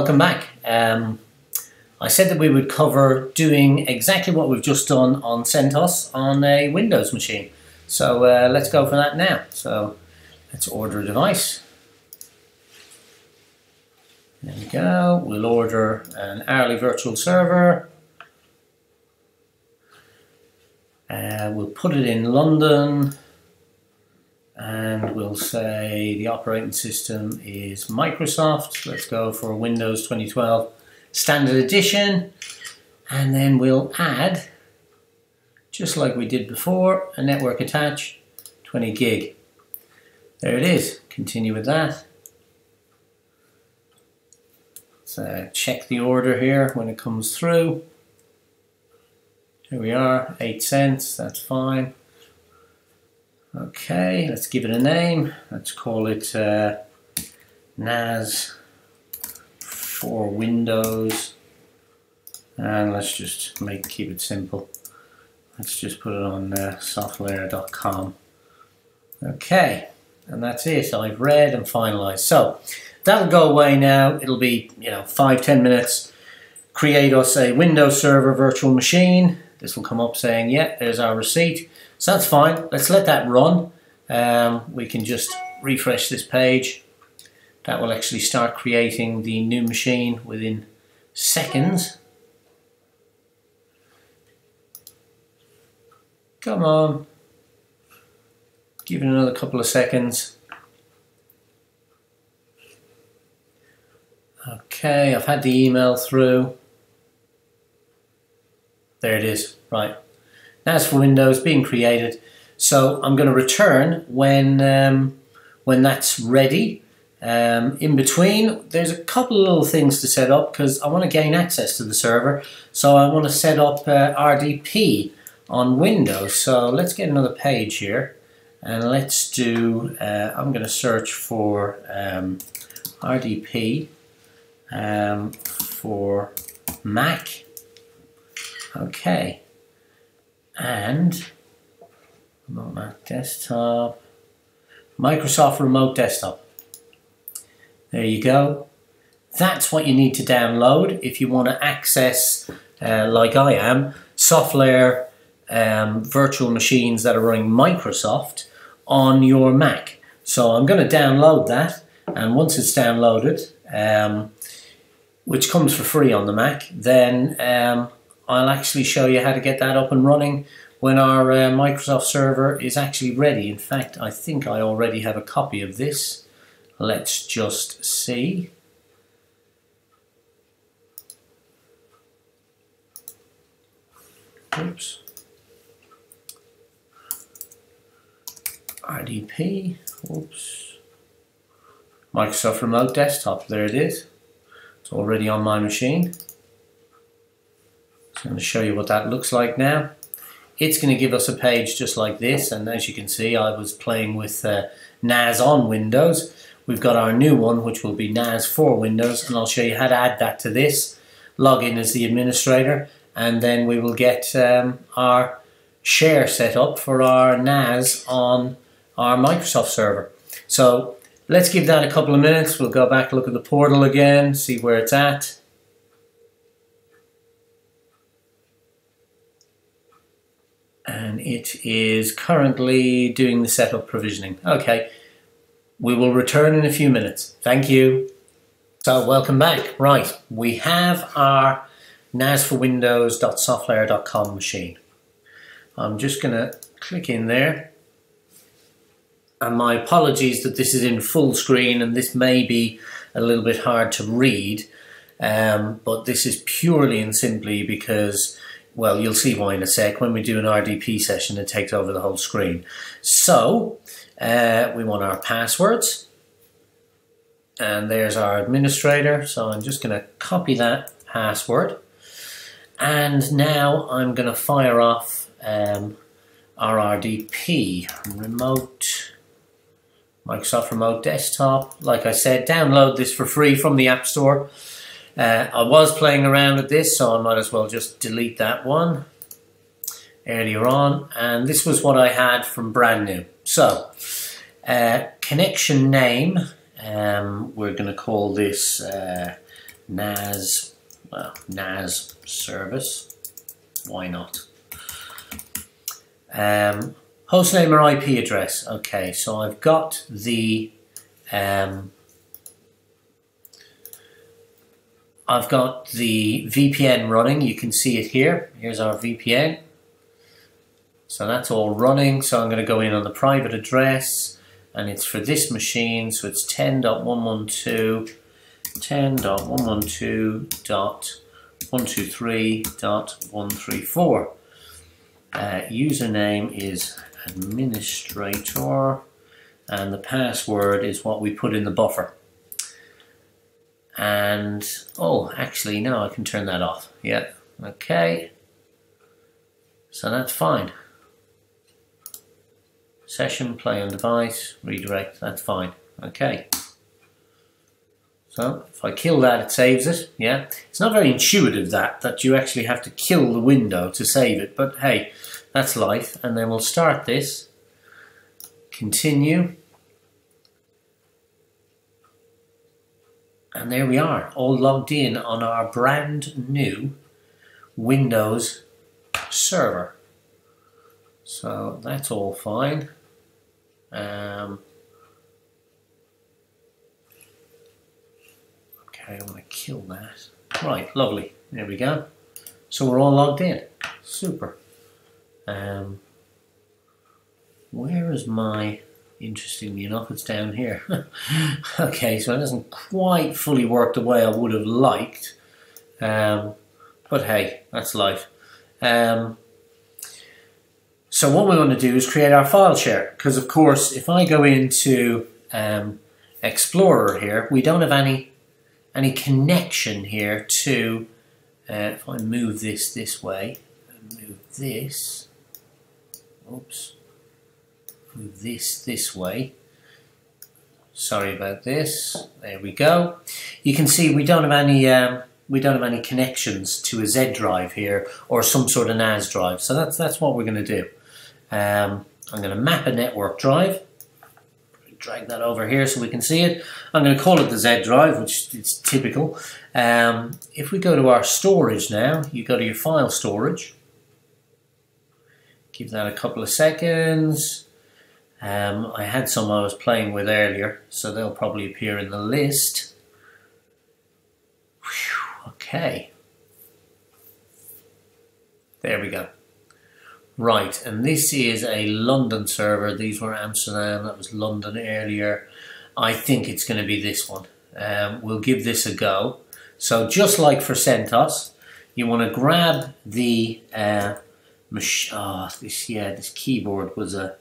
Welcome back. Um, I said that we would cover doing exactly what we've just done on CentOS on a Windows machine. So uh, let's go for that now. So let's order a device. There we go. We'll order an hourly virtual server. Uh, we'll put it in London and we'll say the operating system is Microsoft. Let's go for Windows 2012 Standard Edition and then we'll add, just like we did before, a network attach 20 gig. There it is. Continue with that. So check the order here when it comes through. Here we are, 8 cents, that's fine. Okay, let's give it a name. Let's call it uh, NAS for Windows. And let's just make keep it simple. Let's just put it on uh, softlayer.com. Okay, and that's it. I've read and finalized. So that'll go away now. It'll be, you know, five, ten minutes. Create us a Windows Server virtual machine. This will come up saying, yeah, there's our receipt. So that's fine. Let's let that run. Um, we can just refresh this page. That will actually start creating the new machine within seconds. Come on. Give it another couple of seconds. Okay, I've had the email through. There it is, right. NAS for Windows being created. So I'm going to return when, um, when that's ready. Um, in between, there's a couple of little things to set up because I want to gain access to the server. So I want to set up uh, RDP on Windows. So let's get another page here and let's do, uh, I'm going to search for um, RDP um, for Mac. Okay and remote Mac desktop, Microsoft Remote Desktop. There you go. That's what you need to download if you want to access, uh, like I am, software um, virtual machines that are running Microsoft on your Mac. So I'm going to download that and once it's downloaded, um, which comes for free on the Mac, then um, I'll actually show you how to get that up and running when our uh, Microsoft server is actually ready. In fact, I think I already have a copy of this. Let's just see. Oops. RDP, oops. Microsoft Remote Desktop, there it is. It's already on my machine. I'm going to show you what that looks like now. It's going to give us a page just like this and as you can see I was playing with uh, NAS on Windows. We've got our new one which will be NAS for Windows and I'll show you how to add that to this. Log in as the administrator and then we will get um, our share set up for our NAS on our Microsoft server. So let's give that a couple of minutes. We'll go back look at the portal again, see where it's at. And it is currently doing the setup provisioning. Okay, we will return in a few minutes. Thank you. So welcome back. Right, we have our NAS for Windows.softlayer.com machine. I'm just going to click in there. And my apologies that this is in full screen and this may be a little bit hard to read. Um, but this is purely and simply because well, you'll see why in a sec. When we do an RDP session, it takes over the whole screen. So, uh, we want our passwords. And there's our administrator. So I'm just going to copy that password. And now I'm going to fire off um, our RDP, remote, Microsoft Remote Desktop. Like I said, download this for free from the App Store. Uh, I was playing around with this, so I might as well just delete that one earlier on. And this was what I had from brand new. So, uh, connection name, um, we're going to call this uh, NAS, well, NAS service. Why not? Um, hostname or IP address. Okay, so I've got the um, I've got the VPN running. You can see it here. Here's our VPN. So that's all running. So I'm going to go in on the private address and it's for this machine. So it's 10.112, 10.112.123.134. Uh, username is administrator and the password is what we put in the buffer. And, oh, actually, no, I can turn that off. Yeah, okay. So that's fine. Session, play on device, redirect, that's fine. Okay. So if I kill that, it saves it. Yeah, it's not very intuitive that that you actually have to kill the window to save it, but hey, that's life. And then we'll start this. Continue. And there we are, all logged in on our brand new Windows server. So that's all fine. Um, okay, I'm going to kill that. Right, lovely. There we go. So we're all logged in. Super. Um, where is my interestingly enough, it's down here. okay, so it doesn't quite fully work the way I would have liked. Um, but hey, that's life. Um, so what we want to do is create our file share. Because of course, if I go into um, Explorer here, we don't have any, any connection here to, uh, if I move this this way, move this, oops, move this this way. Sorry about this. There we go. You can see we don't have any um, we don't have any connections to a Z drive here or some sort of NAS drive. So that's that's what we're going to do. Um, I'm going to map a network drive. Drag that over here so we can see it. I'm going to call it the Z drive, which is typical. Um, if we go to our storage now, you go to your file storage. Give that a couple of seconds. Um, I had some I was playing with earlier, so they'll probably appear in the list. Whew, okay. There we go. Right, and this is a London server. These were Amsterdam, that was London earlier. I think it's going to be this one. Um, we'll give this a go. So just like for CentOS, you want to grab the uh, oh, this yeah, this keyboard was a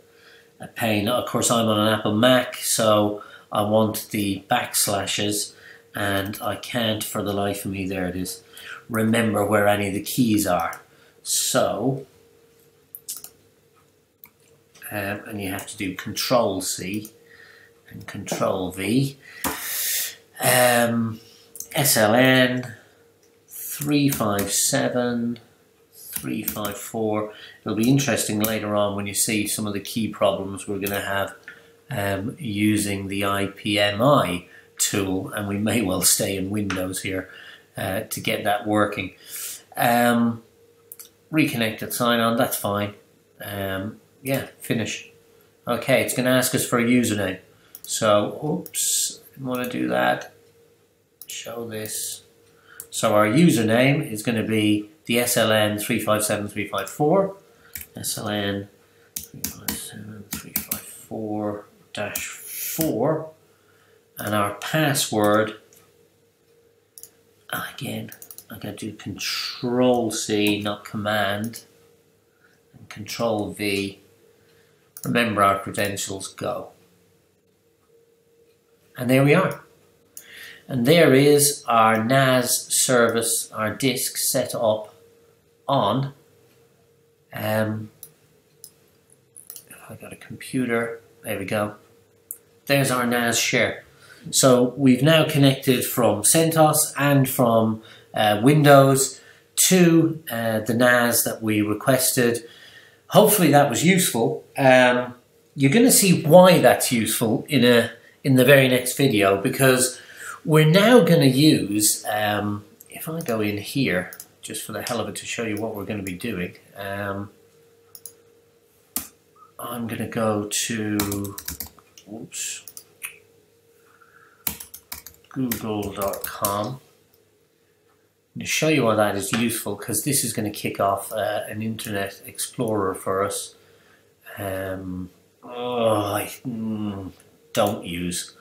pain. Of course, I'm on an Apple Mac, so I want the backslashes, and I can't for the life of me, there it is, remember where any of the keys are. So, um, and you have to do Control C and Control V. Um, SLN 357 354. It'll be interesting later on when you see some of the key problems we're going to have um, using the IPMI tool, and we may well stay in Windows here uh, to get that working. Um, reconnected sign on, that's fine. Um, yeah, finish. Okay, it's going to ask us for a username. So, oops, want to do that. Show this. So our username is going to be the SLN 357354, SLN 357354-4, and our password, again, I'm going to do Control C, not Command, and Control V. Remember our credentials, go. And there we are. And there is our NAS service, our disk set up on. Um, if I got a computer, there we go. There's our NAS share. So we've now connected from CentOS and from uh, Windows to uh, the NAS that we requested. Hopefully that was useful. Um, you're going to see why that's useful in a in the very next video because We're now going to use, um, if I go in here, just for the hell of it to show you what we're going to be doing, um, I'm going to go to, oops, google.com to show you why that is useful because this is going to kick off uh, an Internet Explorer for us. Um, oh, I mm, don't use.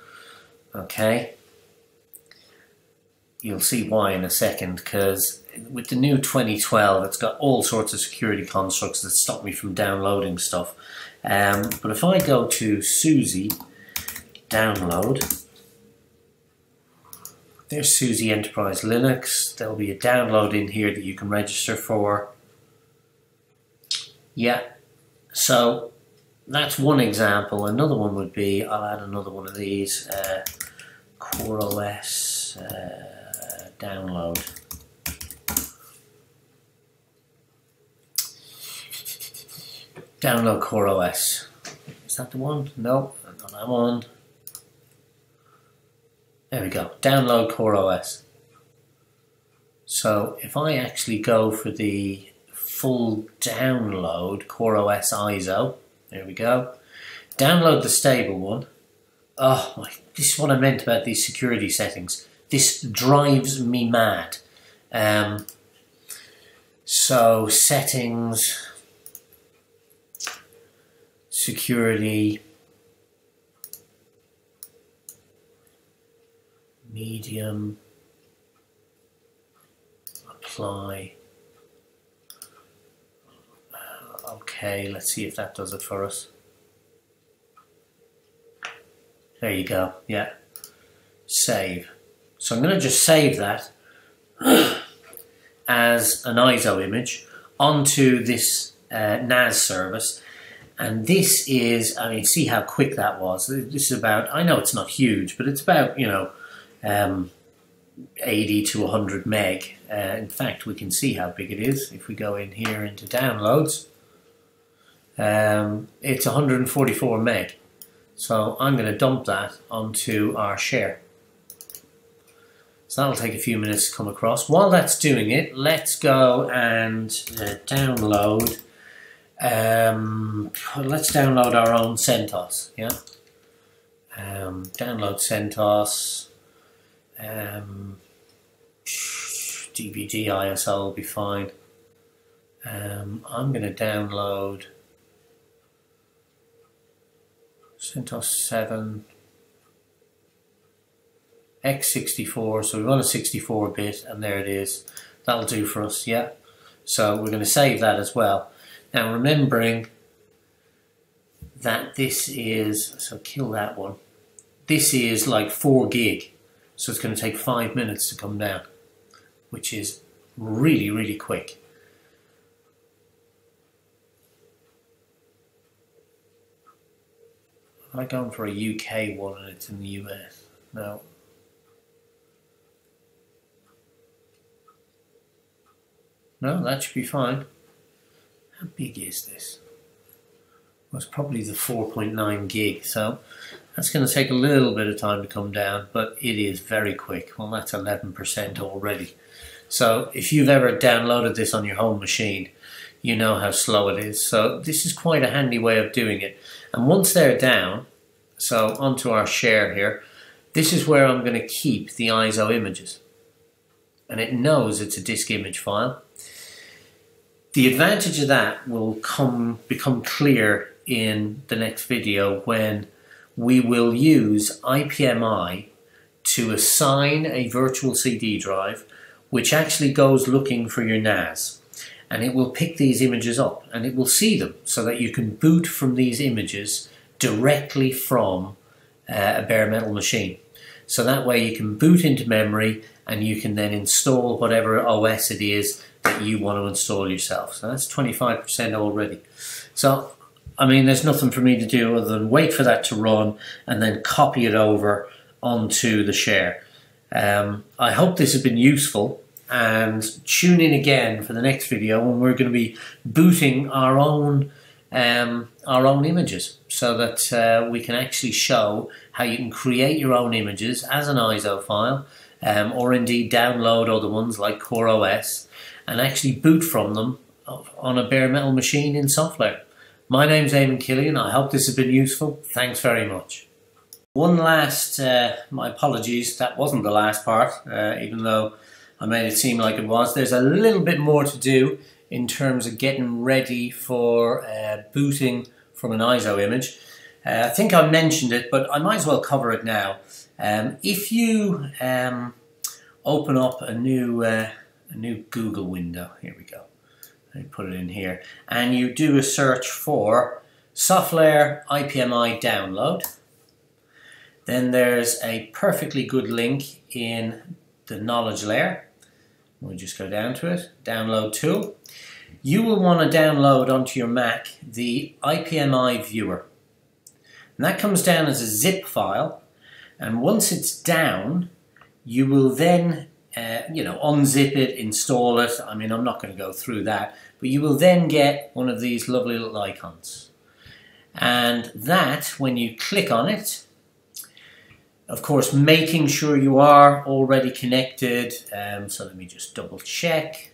Okay. You'll see why in a second because with the new 2012 it's got all sorts of security constructs that stop me from downloading stuff. Um, but if I go to SUSE download there's SUSE Enterprise Linux. There'll be a download in here that you can register for. Yeah, so that's one example. Another one would be, I'll add another one of these, uh, CoreOS uh, download. Download CoreOS. Is that the one? No, not that one. There we go, download CoreOS. So if I actually go for the full download CoreOS ISO, there we go, download the stable one. Oh my, this is what I meant about these security settings. This drives me mad. Um, so settings, security, medium, apply. Uh, okay, let's see if that does it for us. There you go, yeah. Save. So I'm going to just save that as an ISO image onto this uh, NAS service. And this is, I mean, see how quick that was. This is about, I know it's not huge, but it's about, you know, um, 80 to 100 meg. Uh, in fact, we can see how big it is if we go in here into downloads. Um, it's 144 meg. So I'm going to dump that onto our share. So that'll take a few minutes to come across. While that's doing it, let's go and uh, download. Um, let's download our own CentOS. Yeah. Um, download CentOS um, DVD ISO will be fine. Um, I'm going to download CentOS 7 X64 so we want a 64 bit and there it is that'll do for us yeah so we're going to save that as well now remembering that this is so kill that one this is like 4 gig so it's going to take five minutes to come down, which is really, really quick. Am I going for a UK one and it's in the US? No. No, that should be fine. How big is this? Well, it's probably the 4.9 gig, so that's going to take a little bit of time to come down, but it is very quick. Well, that's 11% already. So if you've ever downloaded this on your home machine, you know how slow it is. So this is quite a handy way of doing it. And once they're down, so onto our share here, this is where I'm going to keep the ISO images. And it knows it's a disk image file. The advantage of that will come become clear in the next video when we will use IPMI to assign a virtual CD drive which actually goes looking for your NAS and it will pick these images up and it will see them so that you can boot from these images directly from uh, a bare metal machine. So that way you can boot into memory and you can then install whatever OS it is you want to install yourself. So that's 25% already. So I mean, there's nothing for me to do other than wait for that to run and then copy it over onto the share. Um, I hope this has been useful and tune in again for the next video when we're going to be booting our own um, our own images so that uh, we can actually show how you can create your own images as an ISO file um, or indeed download other ones like CoreOS and actually boot from them on a bare metal machine in SoftLayer. My name's Eamonn Killian. I hope this has been useful. Thanks very much. One last, uh, my apologies, that wasn't the last part, uh, even though I made it seem like it was. There's a little bit more to do in terms of getting ready for uh, booting from an ISO image. Uh, I think I mentioned it, but I might as well cover it now. Um, if you um, open up a new, uh, a new Google window, here we go, let me put it in here, and you do a search for SoftLayer IPMI download, then there's a perfectly good link in the knowledge layer. We'll just go down to it, download tool. You will want to download onto your Mac the IPMI viewer. And that comes down as a zip file. And once it's down, you will then, uh, you know, unzip it, install it. I mean, I'm not going to go through that. But you will then get one of these lovely little icons. And that, when you click on it, of course, making sure you are already connected. Um, so let me just double check.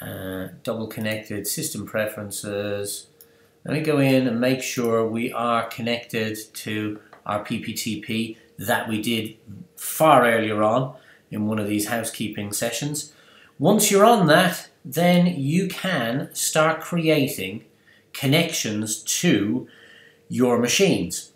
Uh, double connected system preferences. Let me go in and make sure we are connected to our PPTP that we did far earlier on in one of these housekeeping sessions. Once you're on that, then you can start creating connections to your machines.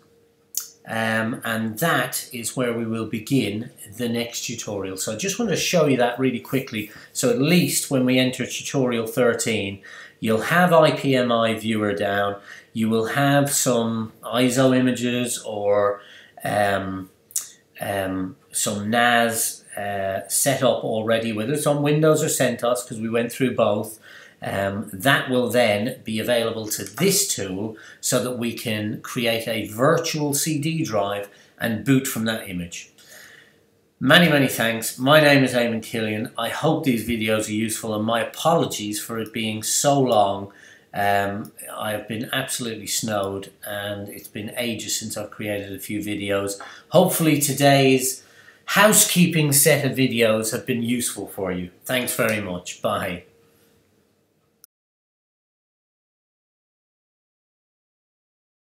Um, and that is where we will begin the next tutorial. So I just want to show you that really quickly. So at least when we enter tutorial 13, you'll have IPMI viewer down, you will have some ISO images or um, um, some NAS uh, set up already, whether it's on Windows or CentOS, because we went through both. Um, that will then be available to this tool so that we can create a virtual CD drive and boot from that image. Many, many thanks. My name is Eamonn Killian. I hope these videos are useful and my apologies for it being so long. Um, I've been absolutely snowed and it's been ages since I've created a few videos. Hopefully today's housekeeping set of videos have been useful for you. Thanks very much. Bye.